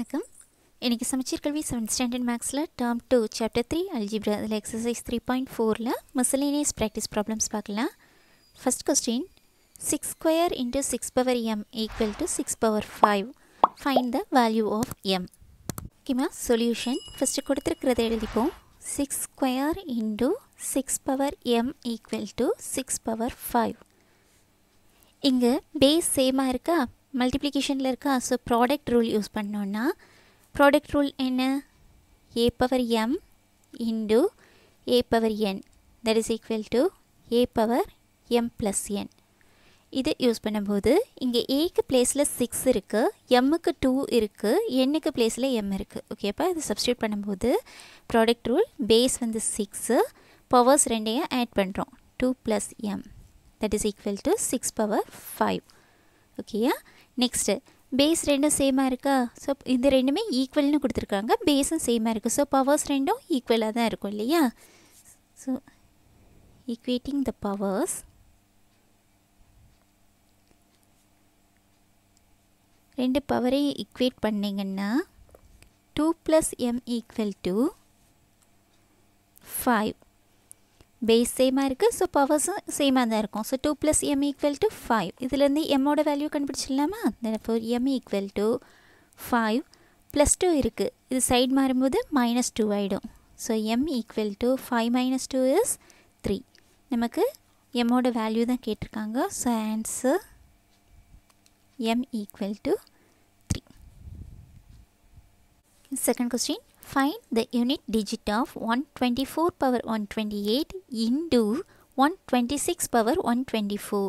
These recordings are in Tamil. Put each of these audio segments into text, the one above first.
வணக்கம். இன்றைக்கி சமச்சீர் கல்வி செவன்த் ஸ்டாண்டர்ட் மேக்ஸில் term two chapter three algebra அதில் எக்ஸசைஸ் த்ரீ பாயிண்ட் ஃபோரில் மிசலேனியஸ் ப்ராக்டிஸ் ப்ராப்ளம்ஸ் பார்க்கலாம். First question six square into six power M equal to six power five find the value of M ஓகேமா சொல்யூஷன் ஃபஸ்ட்டு கொடுத்துருக்கிறத எழுதிப்போம். Six square into six power M equal to six power five இங்கே பேஸ் சேமாக இருக்கா? மல்டிப்ளிகேஷனில் இருக்கா ஸோ ப்ராடக்ட் ரூல் யூஸ் பண்ணோன்னா ப்ராடக்ட் ரூல் என்ன? A power M into A power N that is equal to A power M plus N இது யூஸ் பண்ணும்போது இங்கே ஏக்கு பிளேஸில் சிக்ஸ் இருக்குது எம்முக்கு டூ இருக்குது என்னுக்கு பிளேஸில் எம் இருக்குது ஓகேப்பா இது சப்ஸ்டியூட் பண்ணும்போது ப்ராடக்ட் ரூல் பேஸ் வந்து சிக்ஸு பவர்ஸ் ரெண்டையும் ஆட் பண்ணுறோம் two plus M that is equal to six power five ஓகேயா நெக்ஸ்ட்டு பேஸ் ரெண்டும் சேமாக இருக்கா? ஸோ இது ரெண்டுமே ஈக்குவல்னு கொடுத்துருக்காங்க. பேஸும் சேமாக இருக்குது ஸோ பவர்ஸ் ரெண்டும் ஈக்குவலாக தான் இருக்கும் இல்லையா? ஸோ ஈக்குவேட்டிங் த பவர்ஸ் ரெண்டு பவரையும் ஈக்குவேட் பண்ணிங்கன்னா two plus M equal to five base சேமாக இருக்குது ஸோ பவர்ஸும் சேமாக தான் இருக்கும். So two plus M equal to five இதுலேருந்து எம்மோட value கண்டுபிடிச்சிடலாமா? Four M equal to five plus two இருக்குது இது சைடு மாறும்போது மைனஸ் டூ ஆகிடும் so M equal to five minus two is three நமக்கு எம்மோட வேல்யூ தான் கேட்டிருக்காங்க. So answer M equal to three second question find the unit digit of 124 power 128 into 126 power 124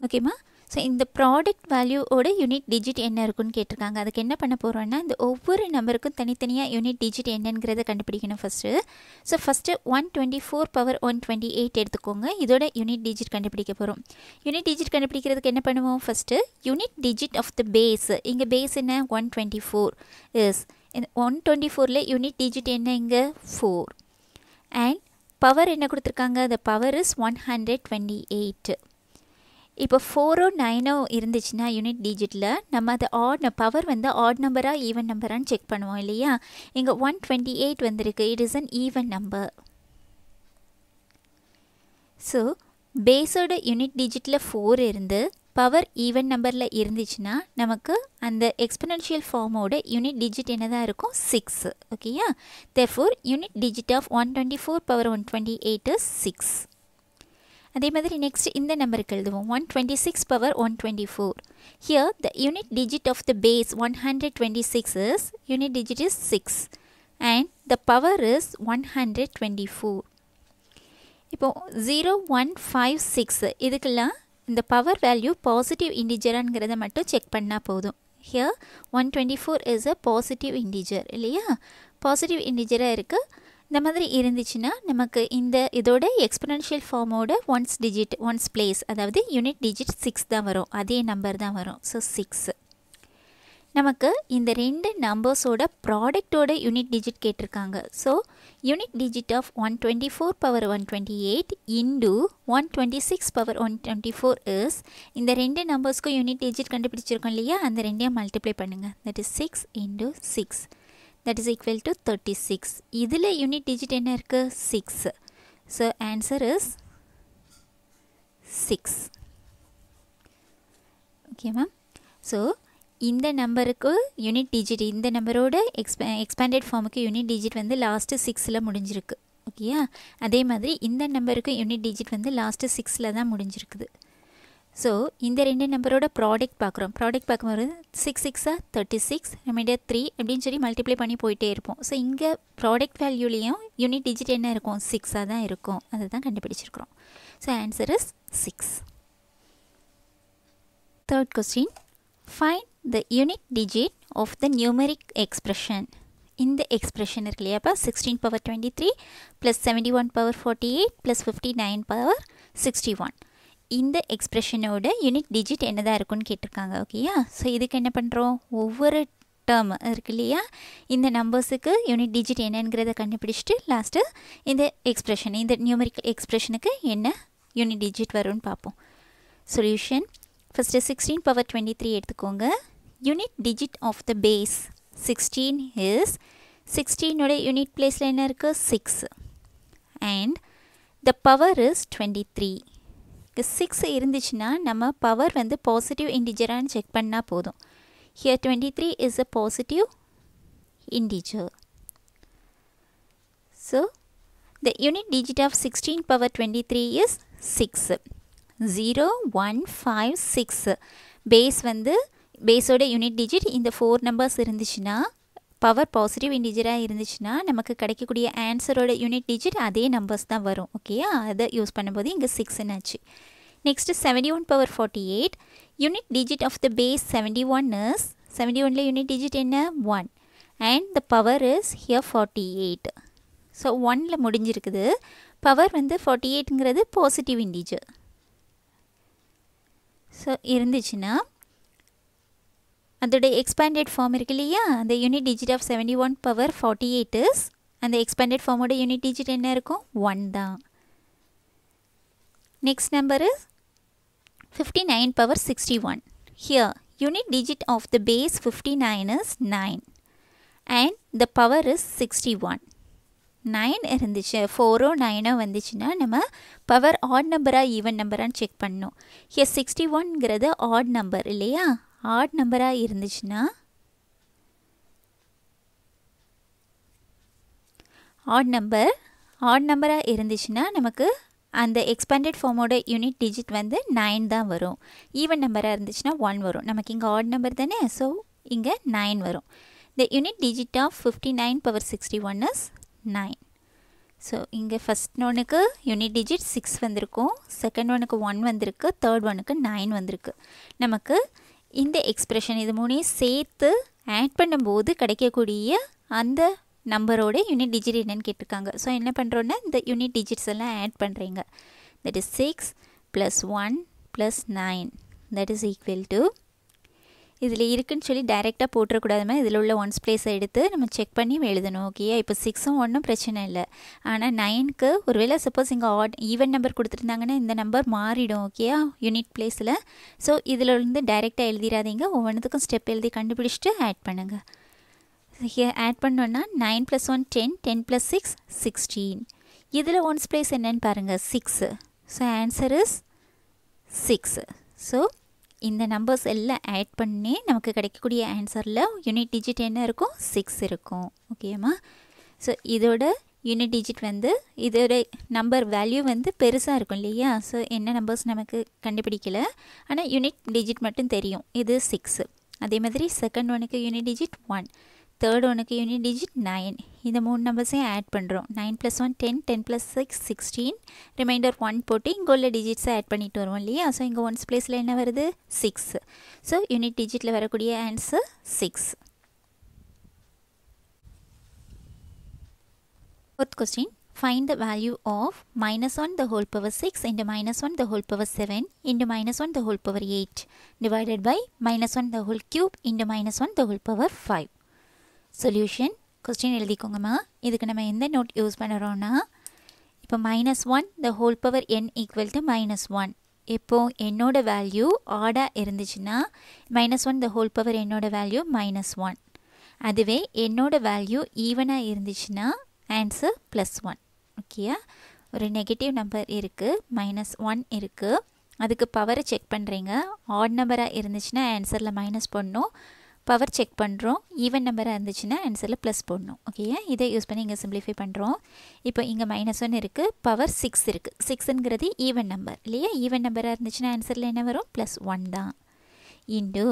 ஓகேம்மா ஸோ இந்த ப்ராடக்ட் வேல்யூவோட யூனிட் டிஜிட் என்ன இருக்குன்னு கேட்டிருக்காங்க. அதுக்கு என்ன பண்ண போகிறோன்னா இந்த ஒவ்வொரு நம்பருக்கும் தனித்தனியாக யூனிட் டிஜிட் என்னங்கிறத கண்டுபிடிக்கணும் first so first one twenty four power one twenty eight எடுத்துக்கோங்க. இதோட யூனிட் டிஜிட் கண்டுபிடிக்க போகிறோம் யூனிட் டிஜிட் கண்டுபிடிக்கிறதுக்கு என்ன பண்ணுவோம்? First unit digit of the base இங்கே பேஸ் என்ன? One twenty four is one twenty ஃபோரில் யூனிட் டிஜிட் என்ன இங்கே? ஃபோர் அண்ட் பவர் என்ன கொடுத்துருக்காங்க? The power is one hundred twenty eight இப்போ ஃபோரோ நைனோ இருந்துச்சுன்னா யூனிட் டிஜிட்டில் நம்ம அதை ஆட் பவர் வந்து ஆட் நம்பராக ஈவன் நம்பரான்னு செக் பண்ணுவோம் இல்லையா? இங்கே ஒன் டுவெண்ட்டி எயிட் வந்திருக்கு it is an even number so பேஸோட unit டிஜிட்டில் ஃபோர் இருந்து பவர் ஈவன் நம்பரில் இருந்துச்சுன்னா நமக்கு அந்த எக்ஸ்பனன்ஷியல் ஃபார்மோட யூனிட் டிஜிட் என்னதாக இருக்கும்? சிக்ஸ் ஓகேயா therefore unit digit of one twenty four power one twenty eight is six அதே மாதிரி நெக்ஸ்ட் இந்த நம்பருக்கு எழுதுவோம். One twenty six power one twenty four here the unit digit of the base one hundred twenty six is unit digit is six and the power is one hundred twenty four இப்போது ஜீரோ ஒன் ஃபைவ் சிக்ஸ் இதுக்கெல்லாம் இந்த பவர் வேல்யூ பாசிட்டிவ் இன்டிஜராங்கிறத மட்டும் செக் பண்ணால் போதும். Here one twenty four is a positive integer இல்லையா பாசிட்டிவ் இன்டிஜராக இருக்குது இந்த மாதிரி இருந்துச்சுன்னா நமக்கு இந்த இதோட எக்ஸ்பனன்ஷியல் ஃபார்மோட ஒன்ஸ் டிஜிட் ஒன்ஸ் பிளேஸ் அதாவது யூனிட் டிஜிட் சிக்ஸ் தான் வரும். அதே நம்பர் தான் வரும். ஸோ சிக்ஸ் நமக்கு இந்த ரெண்டு நம்பர்ஸோட ப்ராடக்டோட யூனிட் டிஜிட் கேட்டிருக்காங்க. So unit digit of one twenty four power one twenty eight into one twenty six power one twenty four is இந்த ரெண்டு நம்பர்ஸ்க்கும் யூனிட் டிஜிட் கண்டுபிடிச்சிருக்கோம் இல்லையா? அந்த ரெண்டையும் மல்டிப்ளை பண்ணுங்கள் that is six into six that is equal to thirty six இதில் யூனிட் டிஜிட் என்ன இருக்குது six so answer is six okay ma'am so இந்த நம்பருக்கு யூனிட் டிஜிட் இந்த நம்பரோட எக்ஸ்பே எக்ஸ்பேண்டட் ஃபார்முக்கு யூனிட் டிஜிட் வந்து லாஸ்ட்டு சிக்ஸில் முடிஞ்சிருக்கு ஓகேயா அதே மாதிரி இந்த நம்பருக்கு யூனிட் டிஜிட் வந்து லாஸ்ட்டு சிக்ஸில் தான் முடிஞ்சிருக்குது. ஸோ இந்த ரெண்டு நம்பரோட ப்ராடக்ட் பார்க்குறோம் ப்ராடக்ட் பார்க்கும்போது சிக்ஸ் சிக்ஸாக தேர்ட்டி சிக்ஸ் ரிமைண்டர் த்ரீ அப்படின்னு சொல்லி மல்டிப்ளை பண்ணி போயிட்டே இருப்போம். ஸோ இங்கே ப்ராடக்ட் வேல்யூலேயும் யூனிட் டிஜிட் என்ன இருக்கும்? சிக்ஸாக தான் இருக்கும். அதை தான் கண்டுபிடிச்சிருக்கிறோம். So answer is six third question find the unit digit of the numeric expression இந்த எக்ஸ்ப்ரெஷன் இருக்கு இல்லையாப்பா sixteen power twenty three plus seventy one power forty eight plus fifty nine power sixty one இந்த எக்ஸ்ப்ரெஷனோட யூனிட் டிஜிட் என்னதான் இருக்குன்னு கேட்டிருக்காங்க ஓகேயா ஸோ இதுக்கு என்ன பண்ணுறோம் ஒவ்வொரு டேர்ம் இருக்குல்லையா? இந்த நம்பர்ஸுக்கு யூனிட் டிஜிட் என்னங்கிறத கண்டுபிடிச்சிட்டு லாஸ்ட்டு இந்த எக்ஸ்ப்ரெஷன் இந்த நியூமரிக்கல் எக்ஸ்ப்ரெஷனுக்கு என்ன யூனிட் டிஜிட் வரும்னு பார்ப்போம். Solution first sixteen power twenty three எடுத்துக்கோங்க. unit digit of the base 16 is 16 ஓட unit placeல என்ன இருக்கு 6 and the power is 23 six இருந்துச்சுன்னா நம்ம பவர் வந்து பாசிட்டிவ் இன்டிஜரான்னு செக் பண்ணால் போதும் here twenty three is a positive integer so the unit digit of sixteen power twenty three is six zero one five six base வந்து பேஸோட யூனிட் டிஜிட் இந்த ஃபோர் நம்பர்ஸ் இருந்துச்சுன்னா பவர் பாசிட்டிவ் இன்டிஜராக இருந்துச்சுன்னா நமக்கு கிடைக்கக்கூடிய ஆன்சரோட யூனிட் டிஜிட் அதே நம்பர்ஸ் தான் வரும். ஓகேயா அதை யூஸ் பண்ணும்போது இங்கே சிக்ஸ்ன்னு ஆச்சு next seventy one power forty eight unit digit of the base seventy one is seventy ஒனில் யூனிட் டிஜிட் என்ன? One and the power is here forty eight so ஒனில் முடிஞ்சிருக்குது. பவர் வந்து ஃபார்ட்டி எயிட்டுங்கிறது பாசிட்டிவ் இன்டிஜர் ஸோ இருந்துச்சுன்னா அதோட எக்ஸ்பேண்டட் ஃபார்ம் இருக்கு இல்லையா? அந்த unit digit of seventy one power forty eight is அந்த எக்ஸ்பேண்டட் ஃபார்மோட யூனிட் டிஜிட் என்ன இருக்கும்? ஒன் தான். Next number is fifty nine power sixty one here unit digit of the base fifty nine is nine and the power is sixty one nine இருந்துச்சு ஃபோரோ நைனோ வந்துச்சுன்னா நம்ம பவர் ஆட் நம்பராக ஈவன் நம்பரான்னு செக் பண்ணணும். ஹியர் சிக்ஸ்டி ஒன்ங்கிறது ஆட் நம்பர் இல்லையா? ஆட் நம்பராக இருந்துச்சுன்னா? ஆட் நம்பர் ஆட் நம்பராக இருந்துச்சுன்னா நமக்கு அந்த எக்ஸ்பேண்டட் ஃபார்மோட யூனிட் டிஜிட் வந்து நைன் தான் வரும். ஈவன் நம்பராக இருந்துச்சுன்னா ஒன் வரும். நமக்கு இங்கே ஆட் நம்பர் தானே? ஸோ இங்கே நைன் வரும். The unit digit of fifty nine power sixty one is nine so இங்கே ஃபஸ்ட் ஒனுக்கு யூனிட் டிஜிட் சிக்ஸ் வந்திருக்கும். செகண்ட் ஒனுக்கு ஒன் வந்திருக்கு. தேர்ட் ஒனுக்கு நைன் வந்திருக்கு. நமக்கு இந்த எக்ஸ்ப்ரெஷன் இது மூணையும் சேர்த்து ஆட் பண்ணும்போது கிடைக்கக்கூடிய அந்த நம்பரோட யூனிட் டிஜிட் என்னன்னு கேட்டிருக்காங்க. ஸோ என்ன பண்ணுறோன்னா இந்த யூனிட் டிஜிட்ஸ் எல்லாம் ஆட் பண்ணுறீங்க that is six plus one plus nine that is equal to இதில் இருக்குன்னு சொல்லி டைரெக்டாக போட்டுறக்கூடாதுமே இதில் உள்ள ஒன்ஸ் பிளேஸை எடுத்து நம்ம செக் பண்ணி எழுதணும் ஓகே இப்போ சிக்ஸும் ஒன்றும் பிரச்சனை இல்லை. ஆனால் நைனுக்கு ஒருவேளை சப்போஸ் இங்கே ஆட் ஈவன் நம்பர் கொடுத்துருந்தாங்கன்னா இந்த நம்பர் மாறிடும் ஓகேயா யூனிட் பிளேஸில் ஸோ இதில் இருந்து டைரெக்டாக எழுதிடாதீங்க ஒவ்வொன்றுத்துக்கும் ஸ்டெப் எழுதி கண்டுபிடிச்சிட்டு ஆட் பண்ணுங்கள் ஆட் பண்ணோன்னா nine plus one ten ten plus six sixteen இதில் ஒன்ஸ் பிளேஸ் என்னன்னு பாருங்கள் six so answer is six so இந்த நம்பர்ஸ் எல்லாம் ஆட் பண்ணி நமக்கு கிடைக்கக்கூடிய ஆன்சரில் யூனிட் டிஜிட் என்ன இருக்கும்? சிக்ஸ் இருக்கும். ஓகேம்மா ஸோ இதோட யூனிட் டிஜிட் வந்து இதோட நம்பர் வேல்யூ வந்து பெருசாக இருக்கும் இல்லையா? ஸோ என்ன நம்பர்ஸ் நமக்கு கண்டுபிடிக்கல? ஆனால் யூனிட் டிஜிட் மட்டும் தெரியும். இது சிக்ஸு அதே மாதிரி செகண்ட் ஒனுக்கு யூனிட் டிஜிட் ஒன் தேர்ட் ஒனுக்கு யூனிட் டிஜிட் நைன் இந்த மூணு நம்பர்ஸையும் ஆட் பண்ணுறோம் nine plus one ten ten plus six sixteen remainder one போட்டு இங்கே உள்ள டிஜிட்ஸை ஆட் பண்ணிட்டு வருவோம் இல்லையா? ஸோ இங்கே ஒன்ஸ் ப்ளேஸில் என்ன வருது? சிக்ஸ் ஸோ யூனிட் டிஜிட்டில் வரக்கூடிய answer six fourth question find the value of minus 1 the whole power 6 into minus 1 the whole power 7 into minus 1 the whole power 8 divided by minus 1 the whole cube into minus 1 the whole power 5 solution question எழுதிக்கோங்கம்மா. இதுக்கு நம்ம எந்த நோட் யூஸ் பண்ணுறோன்னா இப்போ minus one the whole power n equal to minus one இப்போ என்னோட வேல்யூ ஆடாக இருந்துச்சுன்னா minus one the whole power என்னோட வேல்யூ மைனஸ் ஒன் அதுவே என்னோட வேல்யூ ஈவனாக இருந்துச்சுன்னா ஆன்சர் ப்ளஸ் ஒன் ஓகேயா ஒரு நெகட்டிவ் நம்பர் இருக்குது மைனஸ் ஒன் இருக்குது அதுக்கு பவரை செக் பண்ணுறீங்க ஆட் நம்பராக இருந்துச்சுன்னா ஆன்சரில் மைனஸ் பண்ணணும் பவர் செக் பண்ணுறோம் ஈவன் நம்பராக இருந்துச்சுன்னா ஆன்சரில் ப்ளஸ் போடணும். ஓகேயா இதை யூஸ் பண்ணி இங்கே சிம்பிளிஃபை பண்ணுறோம் இப்போ இங்கே மைனஸ் ஒன் இருக்குது பவர் சிக்ஸ் இருக்குது சிக்ஸுங்கிறது ஈவன் நம்பர் இல்லையா? ஈவன் நம்பராக இருந்துச்சுன்னா ஆன்சரில் என்ன வரும்? ப்ளஸ் ஒன் தான். இண்டு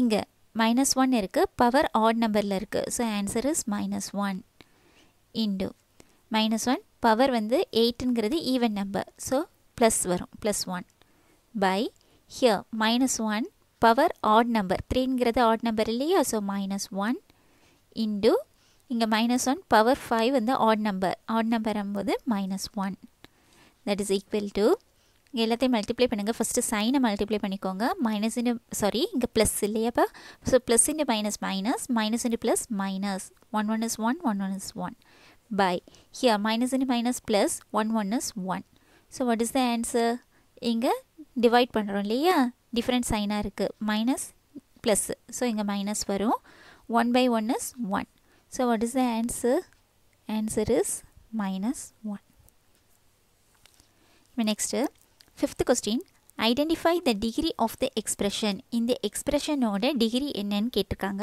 இங்கே மைனஸ் ஒன் இருக்குது பவர் ஆட் நம்பரில் இருக்குது so answer is minus one into minus one power வந்து எயிட்டுங்கிறது ஈவன் நம்பர் ஸோ ப்ளஸ் வரும். Plus one by here minus one power odd number த்ரீங்கிறது odd number இல்லையா? ஸோ மைனஸ் ஒன் இன்டு இங்கே மைனஸ் ஒன் பவர் ஃபைவ் வந்து ஆட் நம்பர் ஆட் நம்பர் போது minus one that is equal to எல்லாத்தையும் மல்டிப்ளை பண்ணுங்கள் ஃபஸ்ட்டு சைனை மல்டிப்ளை பண்ணிக்கோங்க. மைனஸ் இன்டு சாரி இங்கே ப்ளஸ் இல்லையாப்பா so plus into minus minus minus into plus minus one one is one one one is one by here minus into minus plus one one is one so what is the answer இங்கே டிவைட் பண்ணுறோம் இல்லையா? டிஃப்ரெண்ட் சைனாக இருக்குது மைனஸ் ப்ளஸ்ஸு ஸோ இங்கே மைனஸ் வரும். One by one is one so what is the answer answer is minus one இப்போ next fifth question identify the degree of the expression இந்த எக்ஸ்ப்ரெஷனோட டிகிரி என்னன்னு கேட்டிருக்காங்க.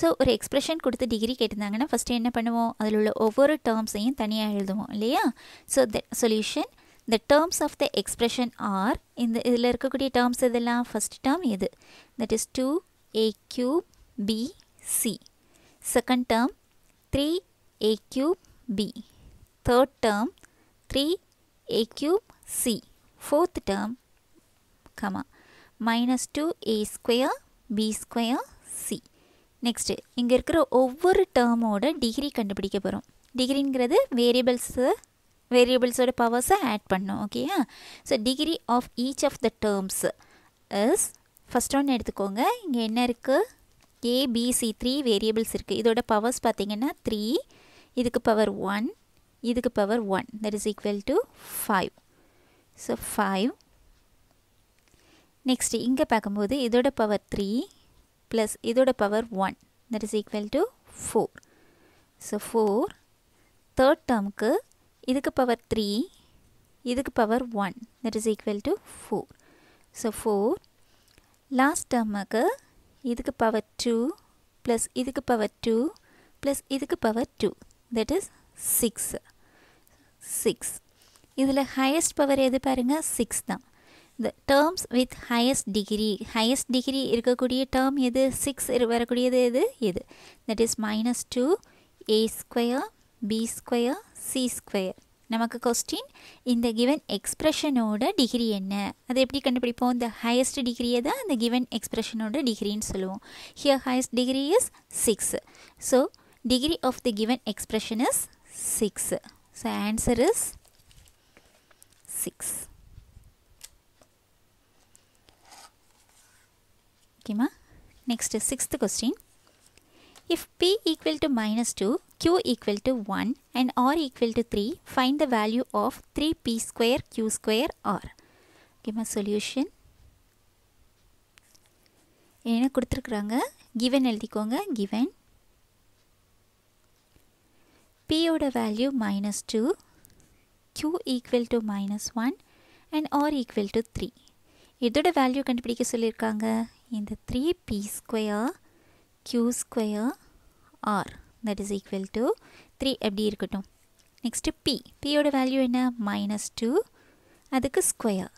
ஸோ ஒரு எக்ஸ்ப்ரெஷன் கொடுத்து டிகிரி கேட்டிருந்தாங்கன்னா ஃபஸ்ட்டு என்ன பண்ணுவோம்? அதில் உள்ள ஒவ்வொரு டேர்ம்ஸையும் தனியாக எழுதுவோம் இல்லையா? So the solution the terms of the expression are இந்த இதில் இருக்கக்கூடிய டேர்ம்ஸ் இதெல்லாம் ஃபஸ்ட் டேர்ம் எது? That is two A cube B C second term three A cube B third term three A cube C fourth term comma minus two A square B square C next இங்கே இருக்கிற ஒவ்வொரு டேர்மோட டிகிரி கண்டுபிடிக்க போகிறோம் டிகிரிங்கிறது வேரியபிள்ஸு வேரியபிள்ஸோட பவர்ஸை ஆட் பண்ணோம் ஓகேயா so degree of each of the terms is first ஒன்று எடுத்துக்கோங்க. இங்கே என்ன இருக்குது ஏபிசி த்ரீ வேரியபிள்ஸ் இருக்குது இதோட பவர்ஸ் பார்த்தீங்கன்னா த்ரீ இதுக்கு பவர் ஒன் இதுக்கு power one that is equal to five so five next இங்கே பார்க்கும்போது இதோட பவர் த்ரீ ப்ளஸ் இதோட power one that is equal to four so four third டேர்முக்கு இதுக்கு பவர் த்ரீ இதுக்கு power one that is equal to four so four last டேர்முக்கு இதுக்கு பவர் டூ ப்ளஸ் இதுக்கு பவர் டூ ப்ளஸ் இதுக்கு power two that is six six இதில் ஹையஸ்ட் பவர் எது பாருங்கள் சிக்ஸ் தான். இந்த terms with highest degree highest degree இருக்கக்கூடிய டேர்ம் எது? சிக்ஸ் வரக்கூடியது எது? எது that is minus two A square B square C square நமக்கு கொஸ்டின் இந்த கிவன் எக்ஸ்ப்ரெஷனோட டிகிரி என்ன? அது எப்படி கண்டுபிடிப்போம்? இந்த ஹையஸ்ட் டிகிரியை தான் இந்த கிவன் எக்ஸ்ப்ரெஷனோட டிகிரின்னு சொல்லுவோம். Here highest degree is six so degree of the given expression is six so answer is six ஓகேம்மா next sixth question If p equal to minus 2, q equal to 1 and r equal to 3, find the value of 3p square q square r. Okay, my solution. என்ன கொடுத்துருக்குறாங்க கிவன் எழுதிக்கோங்க கிவன் பியோட value minus two q equal to minus one and R equal to three இதோட வேல்யூ கண்டுபிடிக்க சொல்லியிருக்காங்க இந்த three P square q square R that is equal to three எப்படி இருக்கட்டும். நெக்ஸ்ட்டு பி பியோட வேல்யூ என்ன? மைனஸ் டூ அதுக்கு ஸ்கொயர்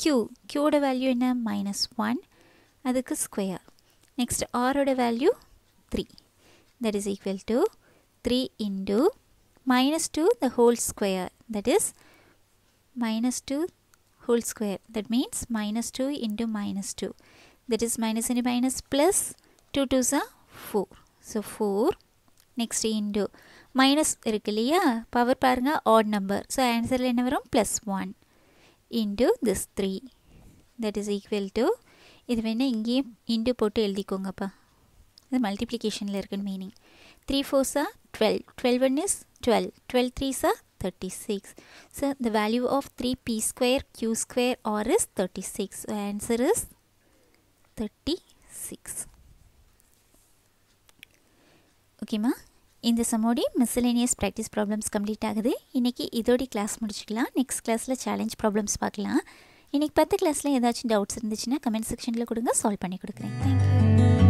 q. க்யூவோட வேல்யூ என்ன? மைனஸ் ஒன் அதுக்கு ஸ்கொயர் நெக்ஸ்ட் ஆரோட value three that is equal to three into minus two the whole square that is minus 2 whole square. That means minus 2 into minus 2 that is minus into minus plus 2 2s are 4 so 4 next into minus இருக்கு இல்லையா? பவர் பாருங்க odd number. So ஆன்சரில் என்ன வரும்? Plus 1 into this 3 that is equal to இது வேணால் இங்கேயும் இன்டு போட்டு எழுதிக்கோங்கப்பா. இது மல்டிப்ளிகேஷனில் இருக்குன்னு meaning three ஃபோர்ஸா twelve twelve one is twelve twelve த்ரீஸா thirty six so the value of three P square Q square R is thirty six answer is thirty six ஓகேம்மா? இந்த சமோடி மிஸ்லேனியஸ் ப்ராக்டிஸ் ப்ராப்ளம்ஸ் கம்ப்ளீட் ஆகுது. இன்றைக்கி இதோடி கிளாஸ் முடிச்சுக்கலாம். நெக்ஸ்ட் கிளாஸில் சேலஞ்ச் ப்ராப்ளம்ஸ் பார்க்கலாம். இன்றைக்கி பத்து கிளாஸில் ஏதாச்சும் டவுட்ஸ் இருந்துச்சுன்னா கமெண்ட் செக்ஷனில் கொடுங்க. சால்வ் பண்ணி கொடுக்குறேன். தேங்க்யூ